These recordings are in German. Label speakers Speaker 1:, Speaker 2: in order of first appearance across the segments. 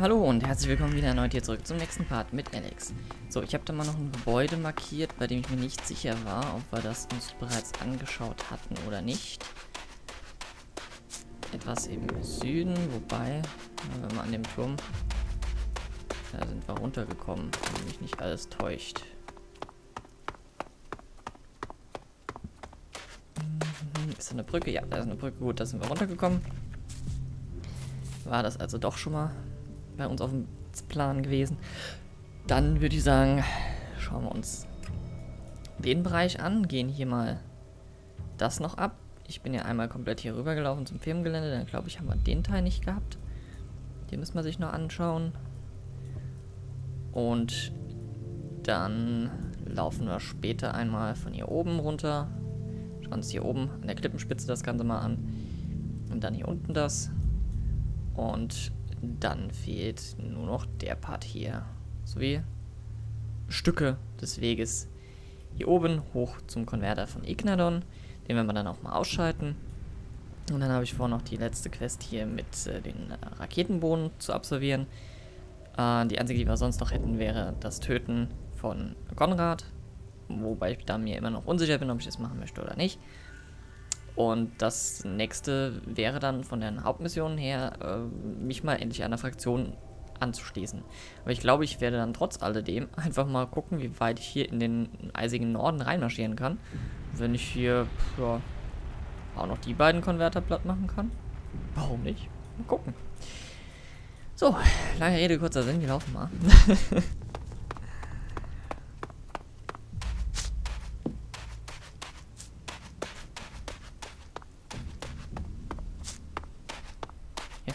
Speaker 1: Hallo und herzlich willkommen wieder erneut hier zurück zum nächsten Part mit Alex. So, ich habe da mal noch ein Gebäude markiert, bei dem ich mir nicht sicher war, ob wir das uns bereits angeschaut hatten oder nicht. Etwas im Süden, wobei, wenn wir an dem Turm, da sind wir runtergekommen, wenn mich nicht alles täuscht. Ist da eine Brücke? Ja, da ist eine Brücke. Gut, da sind wir runtergekommen. War das also doch schon mal bei uns auf dem Plan gewesen. Dann würde ich sagen, schauen wir uns den Bereich an, gehen hier mal das noch ab. Ich bin ja einmal komplett hier rüber gelaufen zum Firmengelände, dann glaube ich, haben wir den Teil nicht gehabt. Den müssen wir sich noch anschauen. Und dann laufen wir später einmal von hier oben runter. Schauen uns hier oben an der Klippenspitze das Ganze mal an. Und dann hier unten das. Und dann fehlt nur noch der Part hier. Sowie Stücke des Weges hier oben hoch zum Konverter von Ignadon. Den werden wir dann auch mal ausschalten. Und dann habe ich vor, noch die letzte Quest hier mit äh, den Raketenbohnen zu absolvieren. Äh, die einzige, die wir sonst noch hätten, wäre das Töten von Konrad. Wobei ich da mir immer noch unsicher bin, ob ich das machen möchte oder nicht. Und das nächste wäre dann von den Hauptmissionen her, äh, mich mal endlich einer Fraktion anzuschließen. Aber ich glaube, ich werde dann trotz alledem einfach mal gucken, wie weit ich hier in den eisigen Norden reinmarschieren kann. Wenn ich hier ja, auch noch die beiden Konverter platt machen kann. Warum nicht? Mal gucken. So, lange Rede, kurzer Sinn, wir laufen mal.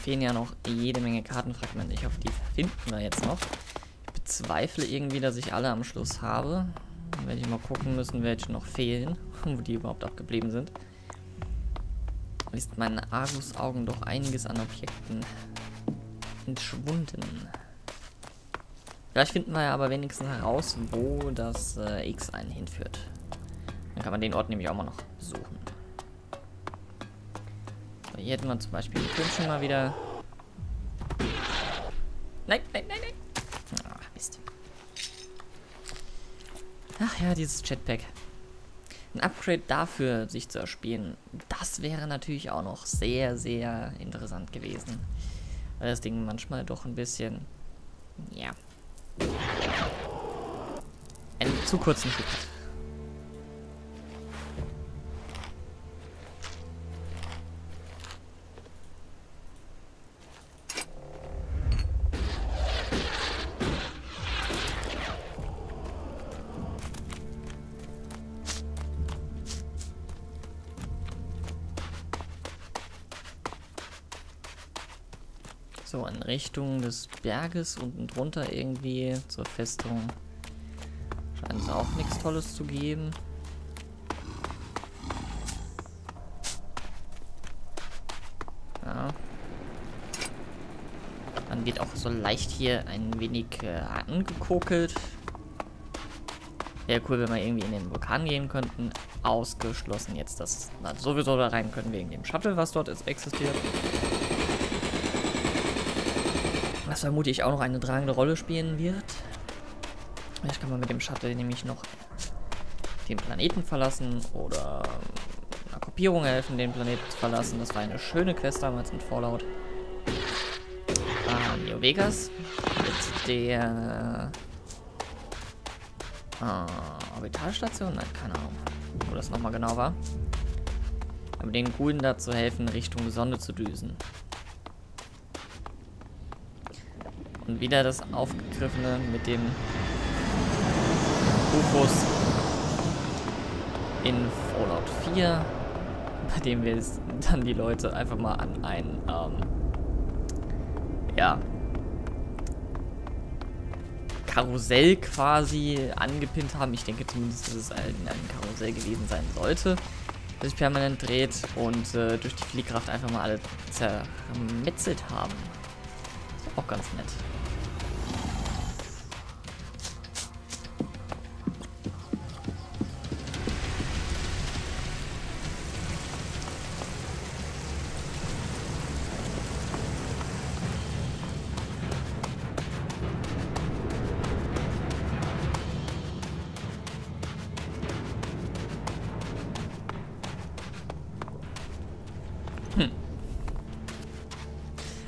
Speaker 1: fehlen ja noch jede Menge Kartenfragmente. Ich hoffe, die finden wir jetzt noch. Ich bezweifle irgendwie, dass ich alle am Schluss habe. Dann werde ich mal gucken müssen, welche noch fehlen. Wo die überhaupt abgeblieben sind. Ist meinen Argus-Augen doch einiges an Objekten entschwunden. Vielleicht finden wir ja aber wenigstens heraus, wo das äh, X einen hinführt. Dann kann man den Ort nämlich auch mal noch besuchen. Hier hätten wir zum Beispiel die Pünschen mal wieder. Nein, nein, nein, nein. Ach, Mist. Ach ja, dieses Jetpack. Ein Upgrade dafür sich zu erspielen, das wäre natürlich auch noch sehr, sehr interessant gewesen. Weil das Ding manchmal doch ein bisschen, ja, einen zu kurzen Schub hat. So, in Richtung des Berges unten drunter irgendwie zur Festung scheint es auch nichts Tolles zu geben. Ja. Man wird auch so leicht hier ein wenig äh, angekokelt. Wäre cool, wenn wir irgendwie in den Vulkan gehen könnten. Ausgeschlossen jetzt, dass wir sowieso da rein können wegen dem Shuttle, was dort existiert. Was vermutlich auch noch eine tragende Rolle spielen wird. Vielleicht kann man mit dem Shuttle nämlich noch den Planeten verlassen oder einer Gruppierung helfen, den Planeten zu verlassen. Das war eine schöne Quest damals mit Fallout. Ah, Neo Vegas mit der äh, Orbitalstation? Nein, keine Ahnung, wo das nochmal genau war. Aber den Gulden dazu helfen, Richtung Sonne zu düsen. Und wieder das Aufgegriffene mit den UFOs in Fallout 4, bei dem wir dann die Leute einfach mal an ein, ähm, ja, Karussell quasi angepinnt haben. Ich denke zumindest, dass es ein, ein Karussell gewesen sein sollte, das sich permanent dreht und äh, durch die Fliehkraft einfach mal alle zermetzelt haben. Auch ganz nett.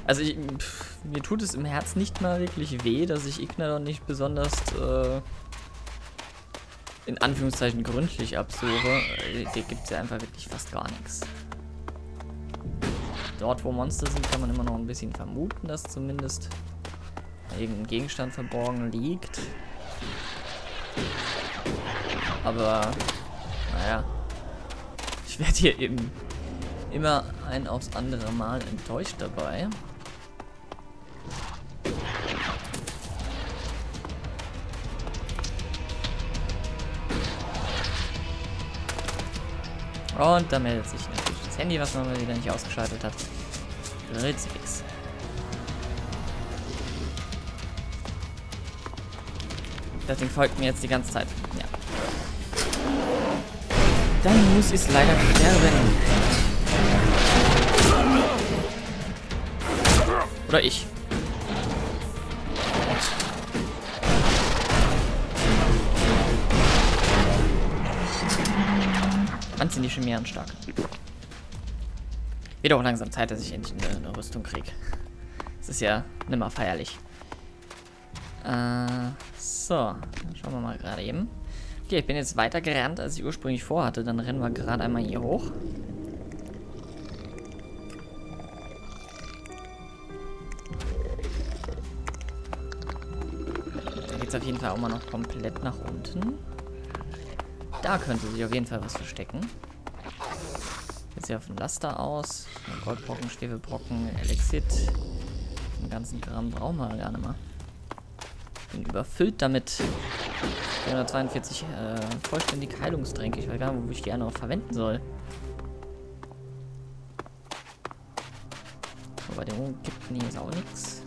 Speaker 1: Also ich, pff, mir tut es im Herz nicht mal wirklich weh, dass ich Ignadon nicht besonders äh, in Anführungszeichen gründlich absuche. Äh, Hier gibt es ja einfach wirklich fast gar nichts. Dort, wo Monster sind, kann man immer noch ein bisschen vermuten, dass zumindest irgendein Gegenstand verborgen liegt. Aber, naja. Ich werde hier eben immer ein aufs andere Mal enttäuscht dabei. Und da meldet sich natürlich das Handy, was man mal wieder nicht ausgeschaltet hat. Ritzfix. Das Ding folgt mir jetzt die ganze Zeit. Ja. Dann muss es leider sterben. Oder ich. Sind die Chimären stark? Wird auch langsam Zeit, dass ich endlich eine, eine Rüstung kriege. Es ist ja nimmer feierlich. Äh, so. Schauen wir mal gerade eben. Okay, ich bin jetzt weiter gerannt, als ich ursprünglich vorhatte. Dann rennen wir gerade einmal hier hoch. Da geht es auf jeden Fall auch mal noch komplett nach unten. Da könnte sich auf jeden Fall was verstecken. Jetzt hier auf dem Laster aus. Goldbrocken, Schwefelbrocken, Elixit. Den ganzen Kram brauchen wir gar nicht mehr. Bin überfüllt damit. 442 äh, vollständig Heilungstränke. Ich weiß gar nicht, wo ich die andere verwenden soll. Aber der oben gibt mir jetzt auch nichts.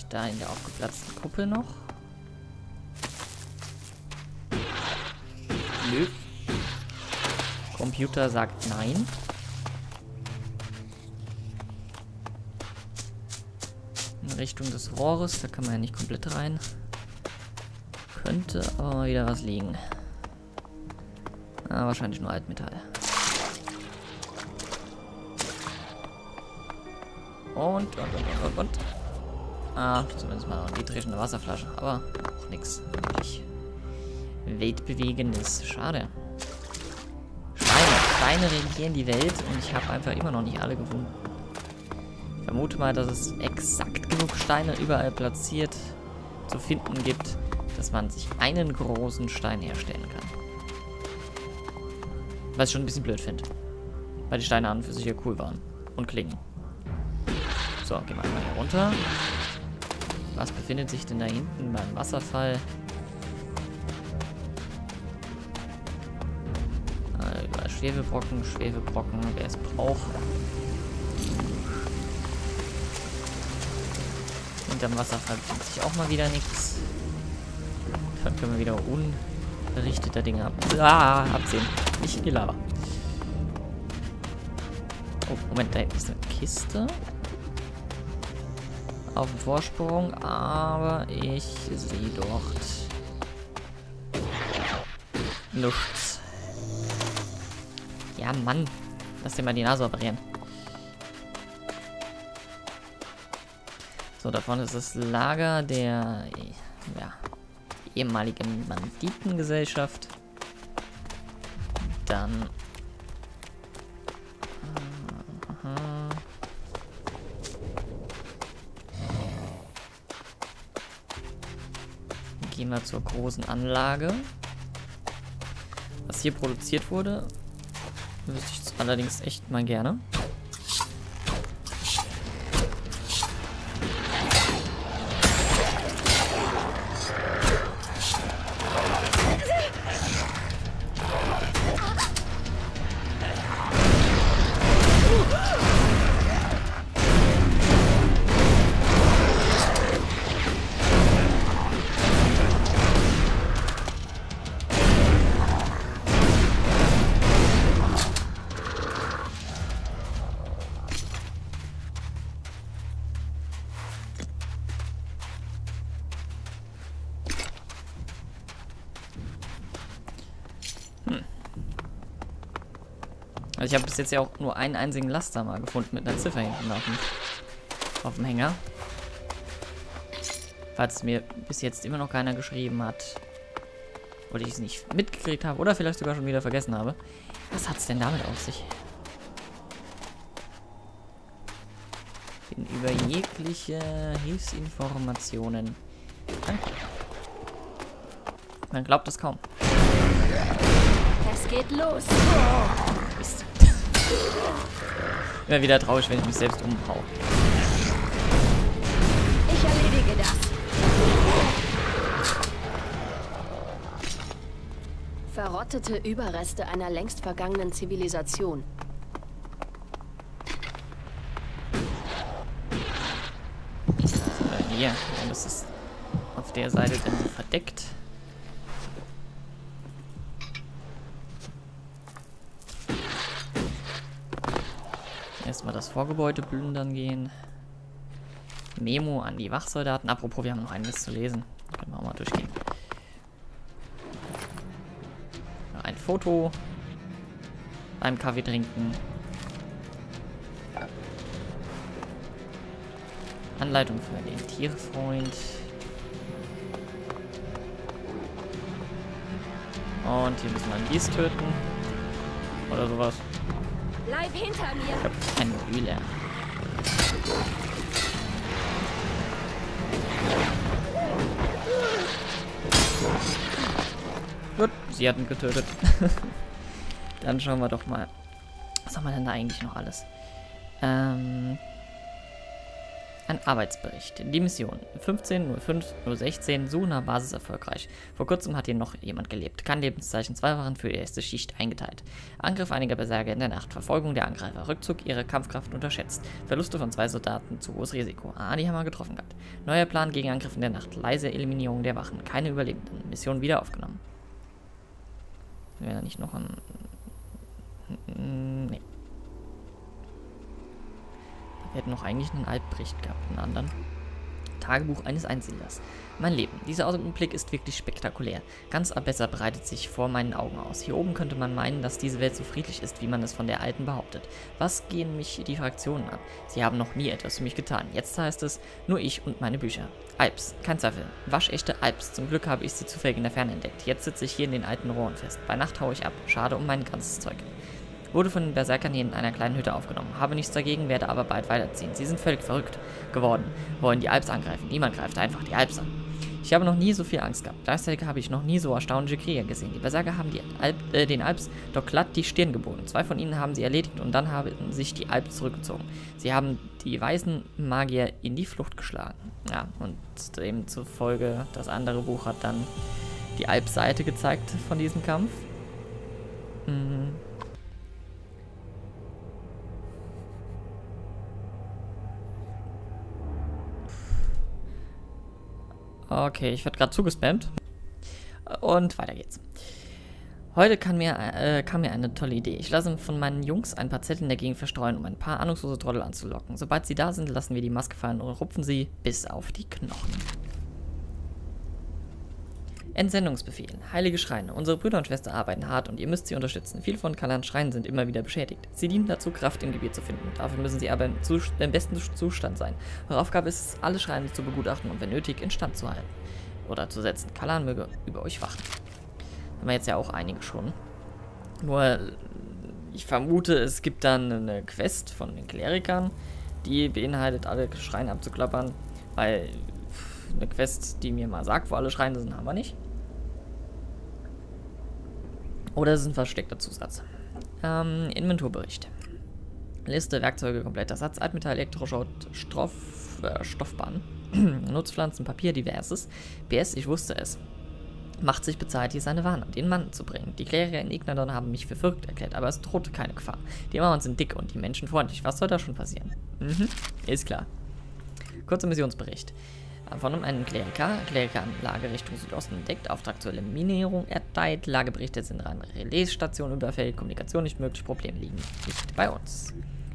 Speaker 1: Vielleicht da in der aufgeplatzten Kuppel noch. Nö. Computer sagt nein. In Richtung des Rohres, da kann man ja nicht komplett rein. Könnte aber wieder was liegen. Ah, wahrscheinlich nur Altmetall. Und, und, und, und, und. Ah, zumindest mal die drehende Wasserflasche. Aber auch nichts wirklich weltbewegendes. Schade. Steine. Steine regieren die Welt und ich habe einfach immer noch nicht alle gefunden. Ich vermute mal, dass es exakt genug Steine überall platziert zu finden gibt, dass man sich einen großen Stein herstellen kann. Was ich schon ein bisschen blöd finde. Weil die Steine an und für sich ja cool waren. Und klingen. So, gehen wir mal hier runter. Was befindet sich denn da hinten beim Wasserfall? Äh, Schwefelbrocken, Schwefelbrocken, wer es braucht. Hinterm Wasserfall befindet sich auch mal wieder nichts. Dann können wir wieder unberichteter Dinge ab ah, absehen. Nicht in die Lava. Oh, Moment, da hinten ist eine Kiste auf dem Vorsprung, aber ich sehe dort nichts. Ja, Mann. Lass dir mal die Nase operieren. So, davon ist das Lager der ja, ehemaligen Banditengesellschaft. Dann gehen wir zur großen Anlage. Was hier produziert wurde, wüsste ich allerdings echt mal gerne. Also ich habe bis jetzt ja auch nur einen einzigen Laster mal gefunden mit einer Ziffer hinten auf dem, auf dem Hänger. Falls mir bis jetzt immer noch keiner geschrieben hat. Oder ich es nicht mitgekriegt habe. Oder vielleicht sogar schon wieder vergessen habe. Was hat es denn damit auf sich? Bin über jegliche Hilfsinformationen. Danke. Man glaubt es kaum.
Speaker 2: Es geht los.
Speaker 1: Mist. Immer wieder traurig, wenn ich mich selbst umhau.
Speaker 2: Ich erledige das. Verrottete Überreste einer längst vergangenen Zivilisation.
Speaker 1: Äh, hier, warum ist auf der Seite denn so verdeckt? Erstmal das Vorgebäude plündern gehen. Memo an die Wachsoldaten. Apropos, wir haben noch einiges zu lesen. Können wir auch mal durchgehen. Ein Foto. Beim Kaffee trinken. Anleitung für den Tierfreund. Und hier müssen wir einen Biest töten. Oder sowas.
Speaker 2: Bleib hinter mir.
Speaker 1: Ich habe keine Mühle. Gut, sie hatten getötet. Dann schauen wir doch mal. Was haben wir denn da eigentlich noch alles? Ähm, ein Arbeitsbericht. Die Mission 15.05.016 Suche nach Basis erfolgreich. Vor kurzem hat hier noch jemand gelebt. Kein Lebenszeichen, zwei waren für die erste Schicht eingeteilt. Angriff einiger Berserker in der Nacht. Verfolgung der Angreifer. Rückzug ihre Kampfkraft unterschätzt. Verluste von zwei Soldaten. Zu hohes Risiko. Ah, die haben wir getroffen gehabt. Neuer Plan gegen Angriff in der Nacht. Leise Eliminierung der Wachen. Keine Überlebenden. Mission wieder aufgenommen. Wäre da nicht noch ein... Nee. Wir hätten noch eigentlich einen Altbericht gehabt, einen anderen. Tagebuch eines Einsiedlers. Mein Leben. Dieser Augenblick ist wirklich spektakulär. Ganz Abessa breitet sich vor meinen Augen aus. Hier oben könnte man meinen, dass diese Welt so friedlich ist, wie man es von der Alten behauptet. Was gehen mich die Fraktionen an? Sie haben noch nie etwas für mich getan. Jetzt heißt es, nur ich und meine Bücher. Alps, kein Zweifel. Waschechte Alps. Zum Glück habe ich sie zufällig in der Ferne entdeckt. Jetzt sitze ich hier in den alten Rohren fest. Bei Nacht haue ich ab. Schade um mein ganzes Zeug. Wurde von den Berserkern hier in einer kleinen Hütte aufgenommen. Habe nichts dagegen, werde aber bald weiterziehen. Sie sind völlig verrückt geworden. Wollen die Alps angreifen. Niemand greift einfach die Alps an. Ich habe noch nie so viel Angst gehabt. Gleichzeitig habe ich noch nie so erstaunliche Krieger gesehen. Die Berserker haben die Alp, äh, den Alps doch glatt die Stirn gebogen. Zwei von ihnen haben sie erledigt und dann haben sich die Alps zurückgezogen. Sie haben die weißen Magier in die Flucht geschlagen. Ja, und demzufolge, das andere Buch hat dann die Alpseite gezeigt von diesem Kampf. Mhm. Okay, ich werde gerade zugespammt. Und weiter geht's. Heute kam mir, äh, kam mir eine tolle Idee. Ich lasse von meinen Jungs ein paar Zettel in der Gegend verstreuen, um ein paar ahnungslose Trottel anzulocken. Sobald sie da sind, lassen wir die Maske fallen und rupfen sie bis auf die Knochen. Entsendungsbefehl. Heilige Schreine. Unsere Brüder und Schwestern arbeiten hart und ihr müsst sie unterstützen. Viele von Kalans Schreinen sind immer wieder beschädigt. Sie dienen dazu, Kraft im Gebiet zu finden. Dafür müssen sie aber im, Zust im besten Zustand sein. Eure Aufgabe ist es, alle Schreine zu begutachten und wenn nötig instand zu halten. Oder zu setzen. Kalan möge über euch wachen. Haben wir jetzt ja auch einige schon. Nur, ich vermute, es gibt dann eine Quest von den Klerikern, die beinhaltet, alle Schreine abzuklappern. Weil eine Quest, die mir mal sagt, wo alle Schreine sind, haben wir nicht. Oder es ist ein versteckter Zusatz. Ähm, Inventurbericht. Liste, Werkzeuge, kompletter Satz, Altmetall, Elektroschrott, Stoff, äh, Stoffbahn, Nutzpflanzen, Papier, diverses. PS, ich wusste es. Macht sich bezahlt, hier seine Waren an den Mann zu bringen. Die Kleriker in Ignadon haben mich für verrückt erklärt, aber es drohte keine Gefahr. Die Mauern sind dick und die Menschen freundlich. Was soll da schon passieren? Mhm, ist klar. Kurzer Missionsbericht. Von einem Kleriker, Klerikeranlage Richtung Südosten entdeckt, Auftrag zur Eliminierung erteilt, Lageberichte sind an Relaisstation überfällt, Kommunikation nicht möglich, Probleme liegen nicht bei uns.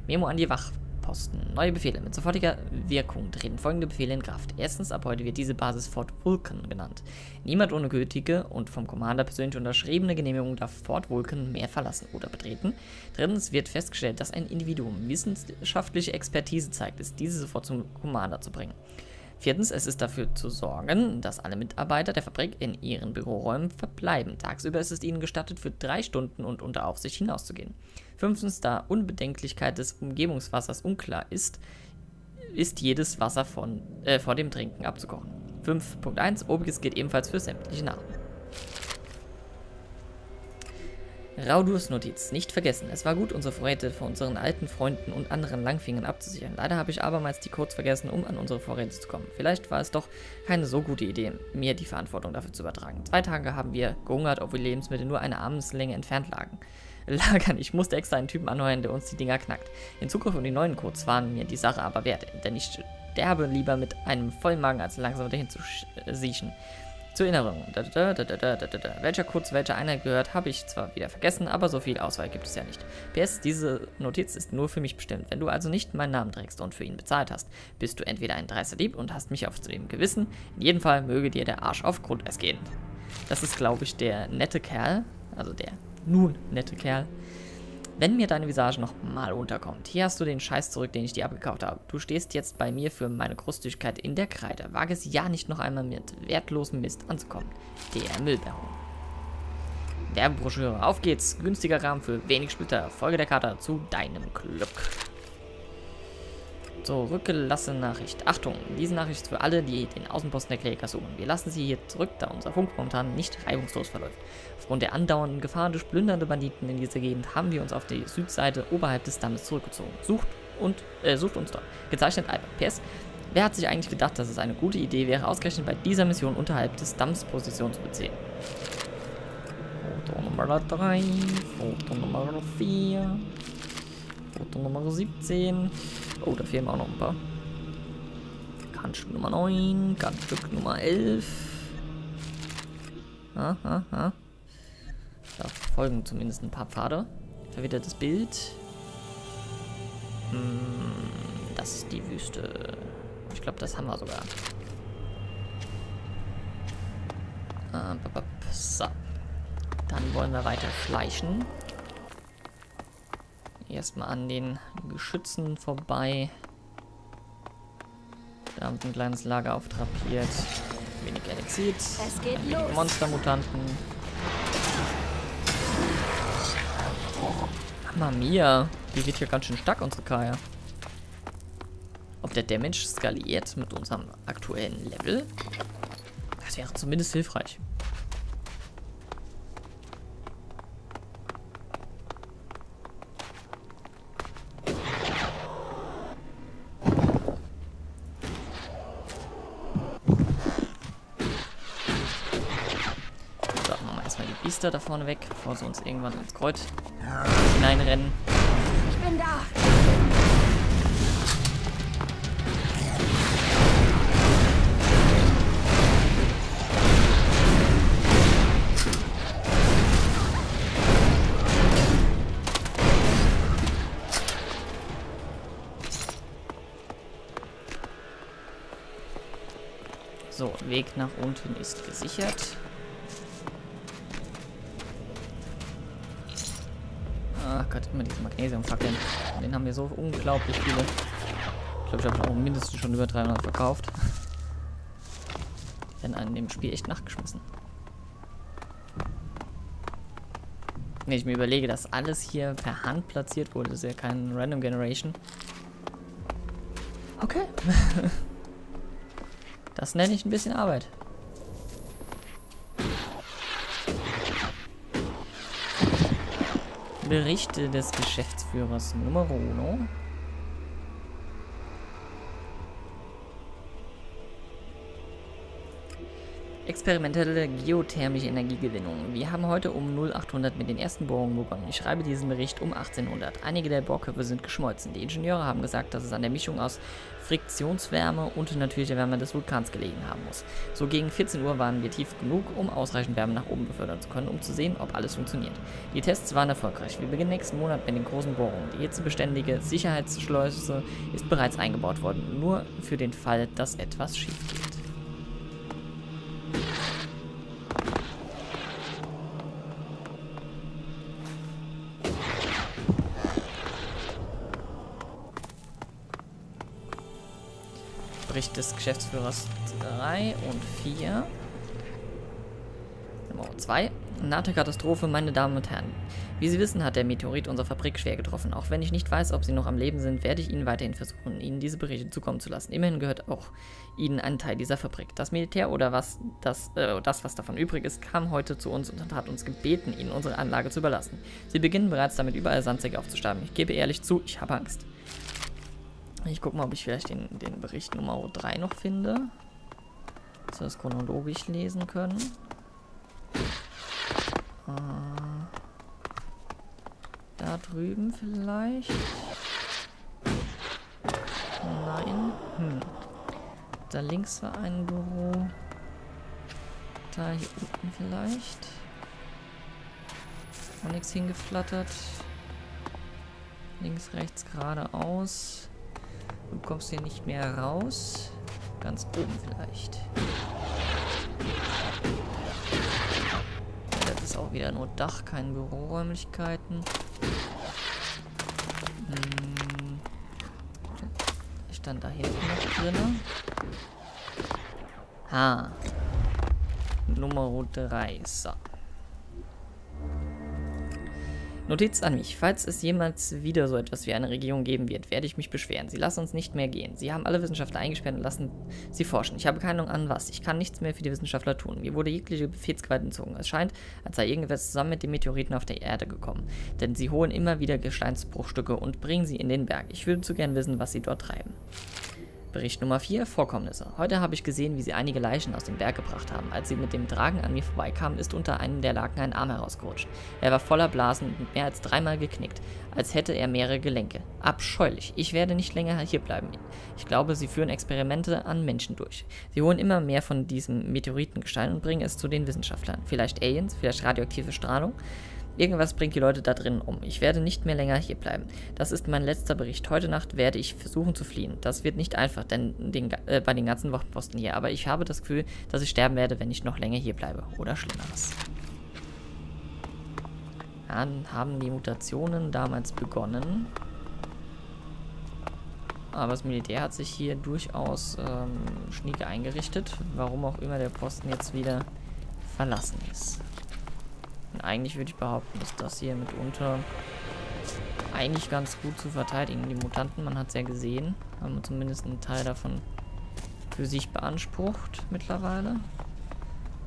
Speaker 1: Memo an die Wach Posten. Neue Befehle. Mit sofortiger Wirkung treten folgende Befehle in Kraft. Erstens, ab heute wird diese Basis Fort Vulcan genannt. Niemand ohne gültige und vom Commander persönlich unterschriebene Genehmigung darf Fort Vulcan mehr verlassen oder betreten. Drittens wird festgestellt, dass ein Individuum wissenschaftliche Expertise zeigt, ist diese sofort zum Commander zu bringen. Viertens, es ist dafür zu sorgen, dass alle Mitarbeiter der Fabrik in ihren Büroräumen verbleiben. Tagsüber ist es ihnen gestattet, für drei Stunden und unter Aufsicht hinauszugehen. Fünftens, da Unbedenklichkeit des Umgebungswassers unklar ist, ist jedes Wasser von, äh, vor dem Trinken abzukochen. 5.1 Obiges geht ebenfalls für sämtliche Nahrung. Raudurs Notiz. Nicht vergessen, es war gut, unsere Vorräte von unseren alten Freunden und anderen Langfingern abzusichern. Leider habe ich abermals die Codes vergessen, um an unsere Vorräte zu kommen. Vielleicht war es doch keine so gute Idee, mir die Verantwortung dafür zu übertragen. Zwei Tage haben wir gehungert, obwohl Lebensmittel nur eine Armslänge entfernt lagen. Lagern, ich musste extra einen Typen anheuern, der uns die Dinger knackt. Den Zugriff und die neuen Codes waren mir die Sache aber wert, denn ich sterbe lieber mit einem Vollmagen, als langsam dahin zu siechen. Zur Erinnerung, da, da, da, welcher Code zu welcher Einheit gehört, habe ich zwar wieder vergessen, aber so viel Auswahl gibt es ja nicht. PS, diese Notiz ist nur für mich bestimmt. Wenn du also nicht meinen Namen trägst und für ihn bezahlt hast, bist du entweder ein dreister Dieb und hast mich auf dem Gewissen. In jedem Fall möge dir der Arsch auf Grundeis gehen. Das ist, glaube ich, der nette Kerl, also der nun nette Kerl, wenn mir deine Visage noch mal unterkommt, hier hast du den Scheiß zurück, den ich dir abgekauft habe. Du stehst jetzt bei mir für meine Großzügigkeit in der Kreide. Wage es ja nicht noch einmal mit wertlosem Mist anzukommen. Der Müllbaron. Werbebroschüre. Auf geht's. Günstiger Rahmen für wenig Splitter. Folge der Karte zu deinem Glück. Zurückgelassene Nachricht. Achtung, diese Nachricht ist für alle, die den Außenposten der Kleriker suchen. Wir lassen sie hier zurück, da unser Funk momentan nicht reibungslos verläuft. Aufgrund der andauernden Gefahr durch plündernde Banditen in dieser Gegend haben wir uns auf die Südseite oberhalb des Dammes zurückgezogen. Sucht und äh, sucht uns dort. Gezeichnet Albert. PS. Wer hat sich eigentlich gedacht, dass es eine gute Idee wäre, ausgerechnet bei dieser Mission unterhalb des Damms Position zu beziehen? Foto Nummer 3, Foto Nummer 4, Foto Nummer 17. Oh, da fehlen auch noch ein paar. Kannstück Nummer 9, Kannstück Nummer 11. Ah, ah, ah. Da folgen zumindest ein paar Pfade. Verwittertes Bild. Hm, das ist die Wüste. Ich glaube, das haben wir sogar. Ah, so. Dann wollen wir weiter schleichen. Erstmal an den Geschützen vorbei. Da haben wir ein kleines Lager auftrapiert. Wenig Elixit.
Speaker 2: Los.
Speaker 1: Monstermutanten. Mamma mia. Die wird hier ganz schön stark, unsere Kaya. Ob der Damage skaliert mit unserem aktuellen Level? Das wäre zumindest hilfreich. Biester da vorne weg, bevor sie uns irgendwann ins Kreuz hineinrennen.
Speaker 2: Ich bin da.
Speaker 1: So, Weg nach unten ist gesichert. Ach Gott, immer diese Magnesiumfackeln. Den haben wir so unglaublich viele. Ich glaube, ich habe auch mindestens schon über 300 verkauft. Werden einem dem Spiel echt nachgeschmissen. Wenn ich mir überlege, dass alles hier per Hand platziert wurde, das ist ja kein Random Generation. Okay. das nenne ich ein bisschen Arbeit. Berichte des Geschäftsführers Nummer uno. Experimentelle geothermische Energiegewinnung. Wir haben heute um 0800 mit den ersten Bohrungen begonnen. Ich schreibe diesen Bericht um 1800. Einige der Bohrköpfe sind geschmolzen. Die Ingenieure haben gesagt, dass es an der Mischung aus Friktionswärme und natürlicher Wärme des Vulkans gelegen haben muss. So gegen 14 Uhr waren wir tief genug, um ausreichend Wärme nach oben befördern zu können, um zu sehen, ob alles funktioniert. Die Tests waren erfolgreich. Wir beginnen nächsten Monat mit den großen Bohrungen. Die hitzebeständige Sicherheitsschleuse ist bereits eingebaut worden, nur für den Fall, dass etwas schief geht. Bericht des Geschäftsführers 3 und 4. Nummer 2. Nahte-Katastrophe, meine Damen und Herren. Wie Sie wissen, hat der Meteorit unsere Fabrik schwer getroffen. Auch wenn ich nicht weiß, ob Sie noch am Leben sind, werde ich Ihnen weiterhin versuchen, Ihnen diese Berichte zukommen zu lassen. Immerhin gehört auch Ihnen ein Teil dieser Fabrik. Das Militär oder was das, äh, das, was davon übrig ist, kam heute zu uns und hat uns gebeten, Ihnen unsere Anlage zu überlassen. Sie beginnen bereits damit, überall Sandsäcke aufzustaben. Ich gebe ehrlich zu, ich habe Angst. Ich gucke mal, ob ich vielleicht den, den Bericht Nummer 3 noch finde. Dass wir das chronologisch lesen können. Äh, da drüben vielleicht. Nein. Hm. Da links war ein Büro. Da hier unten vielleicht. Noch nichts hingeflattert. Links, rechts, geradeaus. Kommst hier nicht mehr raus. Ganz oben vielleicht. Das ist auch wieder nur Dach, keine Büroräumlichkeiten. Hm. Ich stand da hinten noch drin. Ha. Nummer 3. So. Notiz an mich. Falls es jemals wieder so etwas wie eine Regierung geben wird, werde ich mich beschweren. Sie lassen uns nicht mehr gehen. Sie haben alle Wissenschaftler eingesperrt und lassen sie forschen. Ich habe keine Ahnung an was. Ich kann nichts mehr für die Wissenschaftler tun. Mir wurde jegliche Befehlsgewalt entzogen. Es scheint, als sei irgendwas zusammen mit den Meteoriten auf der Erde gekommen. Denn sie holen immer wieder Gesteinsbruchstücke und bringen sie in den Berg. Ich würde zu gern wissen, was sie dort treiben. Bericht Nummer 4, Vorkommnisse. Heute habe ich gesehen, wie sie einige Leichen aus dem Berg gebracht haben. Als sie mit dem Tragen an mir vorbeikamen, ist unter einem der Laken ein Arm herausgerutscht. Er war voller Blasen und mehr als dreimal geknickt, als hätte er mehrere Gelenke. Abscheulich. Ich werde nicht länger hierbleiben. Ich glaube, sie führen Experimente an Menschen durch. Sie holen immer mehr von diesem Meteoritengestein und bringen es zu den Wissenschaftlern. Vielleicht Aliens, vielleicht radioaktive Strahlung. Irgendwas bringt die Leute da drinnen um. Ich werde nicht mehr länger hier bleiben. Das ist mein letzter Bericht. Heute Nacht werde ich versuchen zu fliehen. Das wird nicht einfach, denn den, äh, bei den ganzen Wochenposten hier. Aber ich habe das Gefühl, dass ich sterben werde, wenn ich noch länger hier bleibe. Oder Schlimmeres. Dann haben die Mutationen damals begonnen. Aber das Militär hat sich hier durchaus ähm, schnieke eingerichtet. Warum auch immer der Posten jetzt wieder verlassen ist. Und eigentlich würde ich behaupten, dass das hier mitunter eigentlich ganz gut zu verteidigen. Die Mutanten, man hat es ja gesehen, haben zumindest einen Teil davon für sich beansprucht mittlerweile.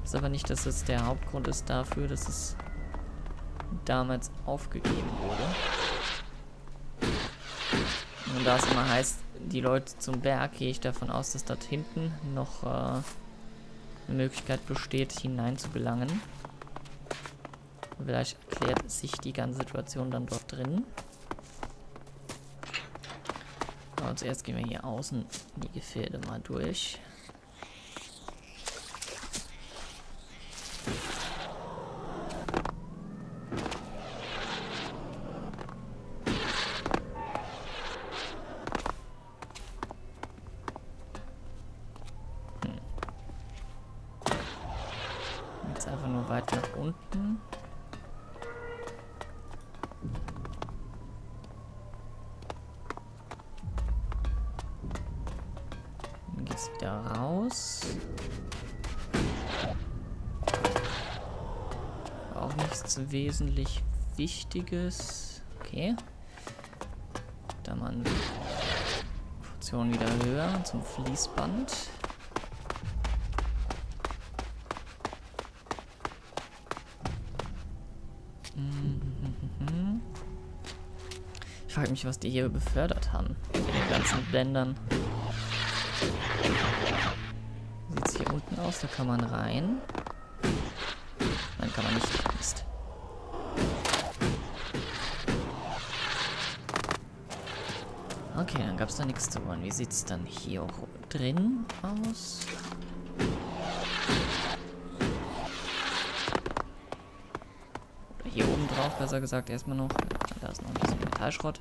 Speaker 1: Ist aber nicht, dass es der Hauptgrund ist dafür, dass es damals aufgegeben wurde. Und da es immer heißt, die Leute zum Berg, gehe ich davon aus, dass dort hinten noch äh, eine Möglichkeit besteht, hinein zu gelangen. Vielleicht erklärt sich die ganze Situation dann dort drin. Aber zuerst gehen wir hier außen die Gefilde mal durch. Hm. Jetzt einfach nur weiter nach unten. wieder raus. Auch nichts wesentlich Wichtiges. Okay. Da man Portion wieder höher zum Fließband. Ich frage mich, was die hier befördert haben. In den ganzen Blendern. Sieht es hier unten aus, da kann man rein. Nein, kann man nicht. Mist. Okay, dann gab es da nichts holen. Wie sieht es dann hier drin aus? Hier oben drauf, besser gesagt, erstmal noch. Da ist noch ein bisschen Metallschrott.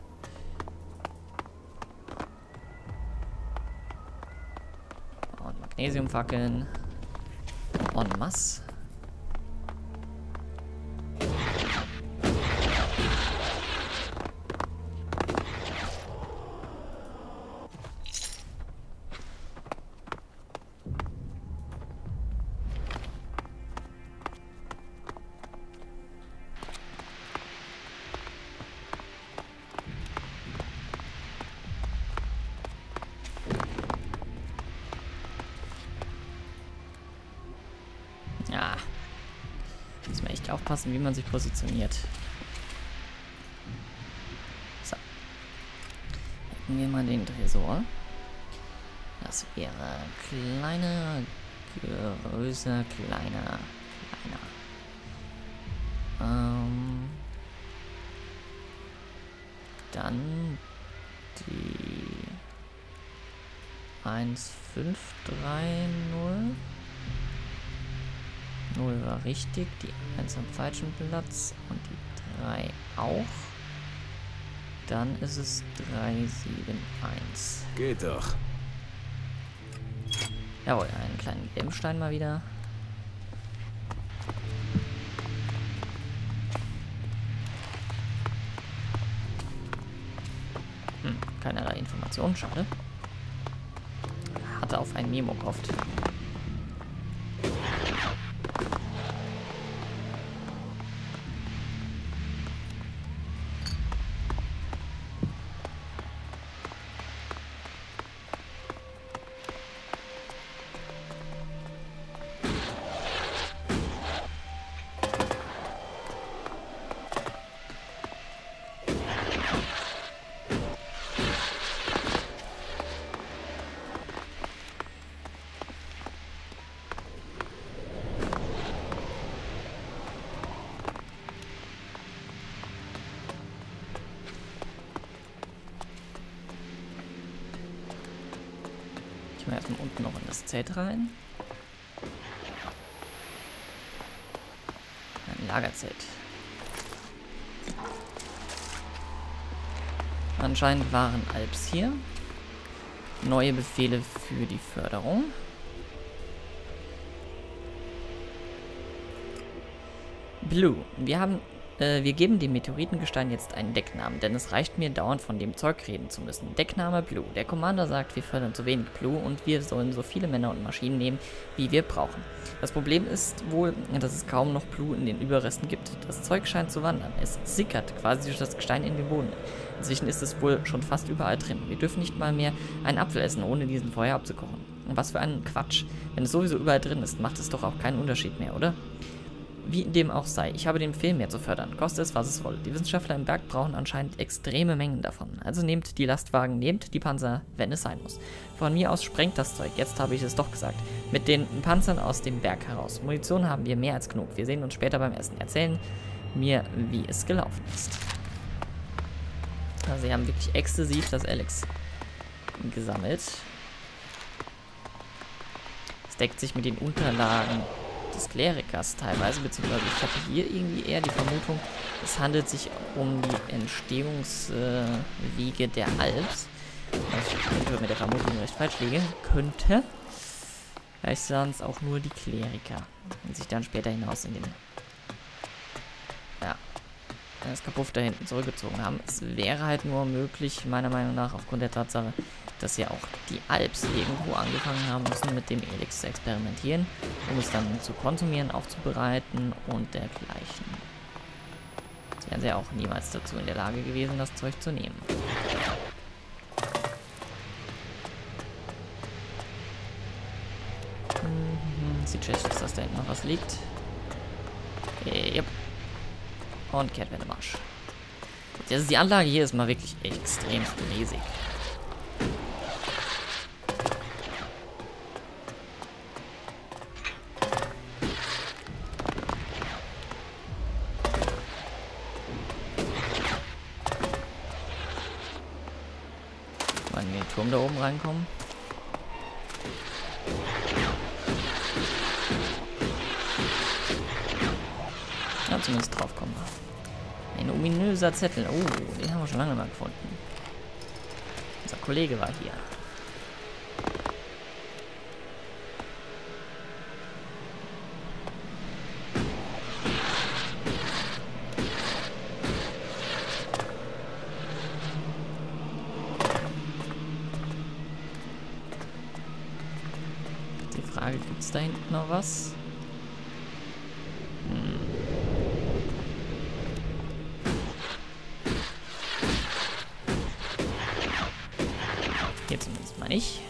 Speaker 1: Und Magnesiumfackeln. En masse. Aufpassen, wie man sich positioniert. So. Hätten wir mal den Tresor. Das wäre kleiner, größer, kleiner, kleiner. Richtig, die 1 am falschen Platz und die 3 auch. Dann ist es 371.
Speaker 3: Geht doch.
Speaker 1: Jawohl, einen kleinen gelben mal wieder. Hm, keinerlei Informationen, schade. Hatte auf ein Memo gehofft. Zelt rein. Ein Lagerzelt. Anscheinend waren Alps hier. Neue Befehle für die Förderung. Blue. Wir haben äh, wir geben dem Meteoritengestein jetzt einen Decknamen, denn es reicht mir dauernd von dem Zeug reden zu müssen. Deckname Blue. Der Commander sagt, wir fördern zu wenig Blue und wir sollen so viele Männer und Maschinen nehmen, wie wir brauchen. Das Problem ist wohl, dass es kaum noch Blue in den Überresten gibt. Das Zeug scheint zu wandern. Es sickert quasi durch das Gestein in den Boden. Inzwischen ist es wohl schon fast überall drin. Wir dürfen nicht mal mehr einen Apfel essen, ohne diesen vorher abzukochen. Was für ein Quatsch. Wenn es sowieso überall drin ist, macht es doch auch keinen Unterschied mehr, oder? Wie dem auch sei, ich habe den Film mehr zu fördern, koste es, was es wolle. Die Wissenschaftler im Berg brauchen anscheinend extreme Mengen davon. Also nehmt die Lastwagen, nehmt die Panzer, wenn es sein muss. Von mir aus sprengt das Zeug, jetzt habe ich es doch gesagt. Mit den Panzern aus dem Berg heraus. Munition haben wir mehr als genug. Wir sehen uns später beim Essen. Erzählen mir, wie es gelaufen ist. Also sie haben wirklich exzessiv das Alex gesammelt. Es deckt sich mit den Unterlagen des Klerikers teilweise, beziehungsweise ich habe hier irgendwie eher die Vermutung, es handelt sich um die Entstehungswege äh, der Alps. Was ich mit der Vermutung recht falsch liege. Könnte. Vielleicht sahen es auch nur die Kleriker. Und sich dann später hinaus in den ja, das Kapuff da hinten zurückgezogen haben. Es wäre halt nur möglich, meiner Meinung nach, aufgrund der Tatsache, dass ja auch die Alps irgendwo angefangen haben müssen, mit dem Elix zu experimentieren, um es dann zu konsumieren, aufzubereiten und dergleichen. Sie wären ja auch niemals dazu in der Lage gewesen, das Zeug zu nehmen. Mhm, sieht schlecht aus, dass da hinten noch was liegt. Yep. Und Kehrtwendemarsch. Also die Anlage hier ist mal wirklich extrem riesig. Reinkommen. Ja, zumindest draufkommen wir. Ein ominöser Zettel. Oh, den haben wir schon lange mal gefunden. Unser Kollege war hier. Die Frage, gibt es da hinten noch was? Hm. Hier zumindest mal nicht.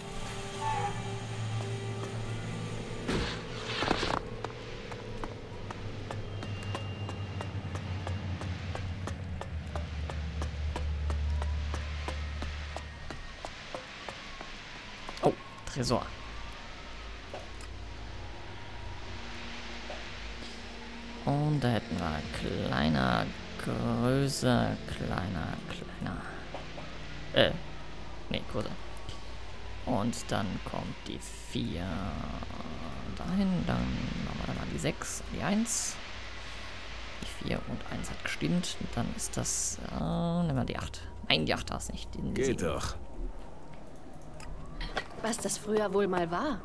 Speaker 1: Oh, Tresor. Und da hätten wir kleiner, größer, kleiner, kleiner. Äh, nee, größer. Und dann kommt die 4 dahin, dann machen wir da mal die 6 und die 1. Die 4 und 1 hat gestimmt. Und dann ist das, äh, nehmen wir die 8. Nein, die 8 war es nicht. Die, die
Speaker 3: Geht
Speaker 1: sieben.
Speaker 3: doch.
Speaker 2: Was das früher wohl mal war.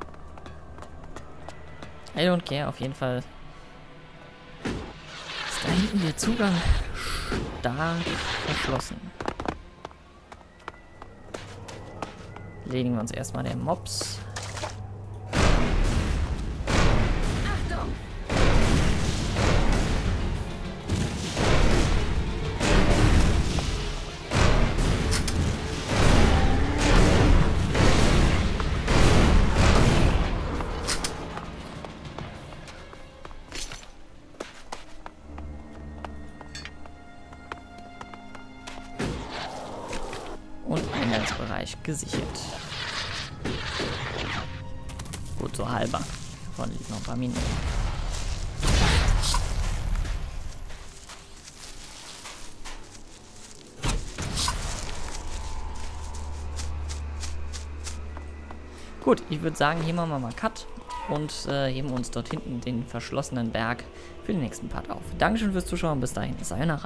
Speaker 1: I don't care, auf jeden Fall hinten der Zugang stark verschlossen. Legen wir uns erstmal den Mops. Ich würde sagen, hier machen wir mal Cut und äh, heben uns dort hinten den verschlossenen Berg für den nächsten Part auf. Dankeschön fürs Zuschauen, bis dahin, Sayonara.